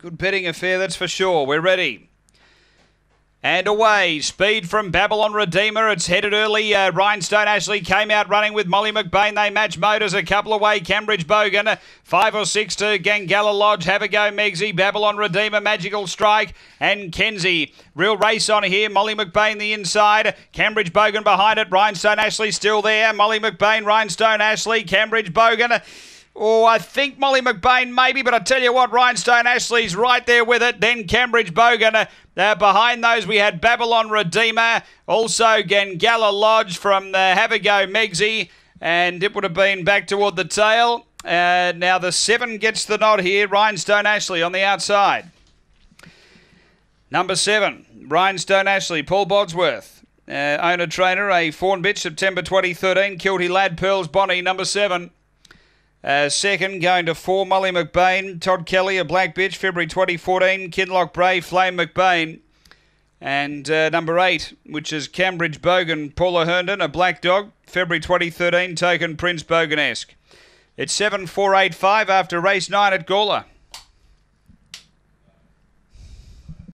Good betting affair, that's for sure. We're ready. And away, speed from Babylon Redeemer. It's headed early. Uh, Rhinestone Ashley came out running with Molly McBain. They match motors a couple away. Cambridge Bogan, five or six to Gangala Lodge. Have a go, Megsy. Babylon Redeemer, Magical Strike, and Kenzie. Real race on here. Molly McBain the inside. Cambridge Bogan behind it. Rhinestone Ashley still there. Molly McBain, Rhinestone Ashley, Cambridge Bogan. Oh, I think Molly McBain maybe, but I tell you what, Rhinestone Ashley's right there with it. Then Cambridge Bogan. Uh, behind those, we had Babylon Redeemer, also Gangala Lodge from the Have a Go Megsy, and it would have been back toward the tail. Uh, now the seven gets the nod here. Rhinestone Ashley on the outside. Number seven, Rhinestone Ashley, Paul Bodsworth. Uh, owner trainer, a fawn bitch, September 2013. Kilty Lad, Pearls Bonnie, number seven. Uh, second, going to four, Molly McBain. Todd Kelly, a black bitch, February 2014. Kinloch Brae, Flame McBain. And uh, number eight, which is Cambridge Bogan, Paula Herndon, a black dog, February 2013, token Prince Boganesque. It's 7485 after race nine at Gawler.